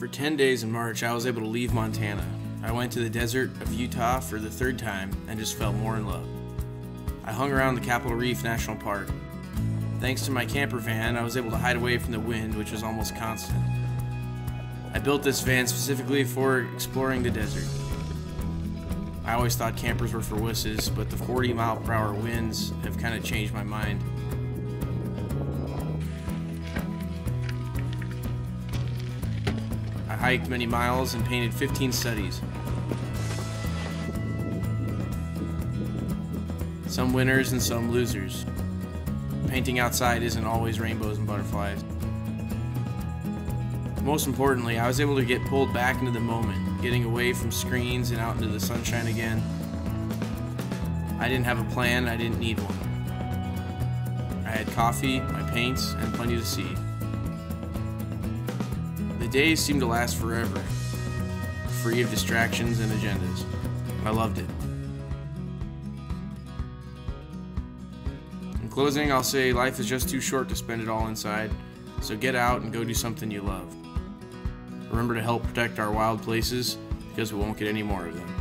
For 10 days in March, I was able to leave Montana. I went to the desert of Utah for the third time and just fell more in love. I hung around the Capitol Reef National Park. Thanks to my camper van, I was able to hide away from the wind, which was almost constant. I built this van specifically for exploring the desert. I always thought campers were for wusses, but the 40 mile per hour winds have kind of changed my mind. Hiked many miles and painted 15 studies. Some winners and some losers. Painting outside isn't always rainbows and butterflies. Most importantly, I was able to get pulled back into the moment, getting away from screens and out into the sunshine again. I didn't have a plan, I didn't need one. I had coffee, my paints, and plenty to see. Days seemed to last forever, free of distractions and agendas. I loved it. In closing, I'll say life is just too short to spend it all inside, so get out and go do something you love. Remember to help protect our wild places because we won't get any more of them.